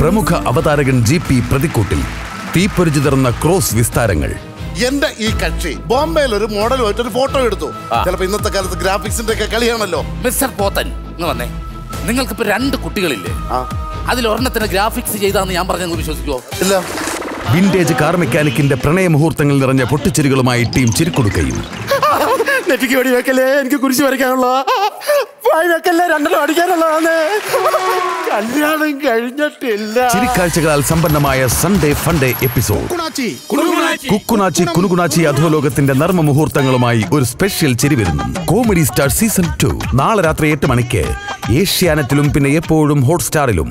പ്രമുഖ അവതാരകൻ G P പ്രതിക്കൂട്ടിൽ തീപ്പൊരിച്ചിതർന്ന ക്രോസ് വിസ്താരങ്ങൾ. എന്റെ ഈ കക്ഷി ബോംബെയിൽ ഒരു മോഡലുമായിട്ട് ഒരു ഫോട്ടോ എടുത്തു. ചിലപ്പോ ഇന്നത്തെ കാലത്ത് ഗ്രാഫിക്സിന്റെ ഒക്കെ കളിയാണല്ലോ. മിസ്റ്റർ പോത്തൻ എന്ന് വന്നേ. നിങ്ങൾക്കിപ്പോ രണ്ട് കുട്ടികളില്ലേ? അതിൽ ഒരെണ്ണത്തിന് ഗ്രാഫിക്സ് ചെയ്താന്ന് ഞാൻ പറഞ്ഞു വിശ്വസിക്കുമോ ഇല്ല. വിന്റേജ് കാർ മെക്കാനിക്കിന്റെ പ്രണയ മുഹൂർത്തങ്ങൾ നിറഞ്ഞ പൊട്ടിച്ചിരികളുമായി ടീം ചിരിക്കൊടുക്കുകയും നെറ്റിക്ക് വെടി വെക്കല്ലേ എനിക്ക് കുരിശ് വരയ്ക്കാനുള്ള വെക്കല്ലേ? രണ്ടെണ്ണം അടിക്കാനുള്ളതാണ് കല്യാണം കഴിഞ്ഞിട്ടില്ല. ചിരിക്കാഴ്ചകളാൽ സമ്പന്നമായ സൺഡേ ഫണ്ടേ എപ്പിസോഡ് കുക്കുനാച്ചി കുനുകുനാച്ചി അധോലോകത്തിന്റെ നർമ്മ മുഹൂർത്തങ്ങളുമായി ഒരു സ്പെഷ്യൽ ചിരി വരുന്നു. കോമഡി സ്റ്റാർ സീസൺ ടു നാളെ രാത്രി എട്ട് മണിക്ക് ഏഷ്യാനെറ്റിലും പിന്നെ എപ്പോഴും ഹോട്ട്സ്റ്റാറിലും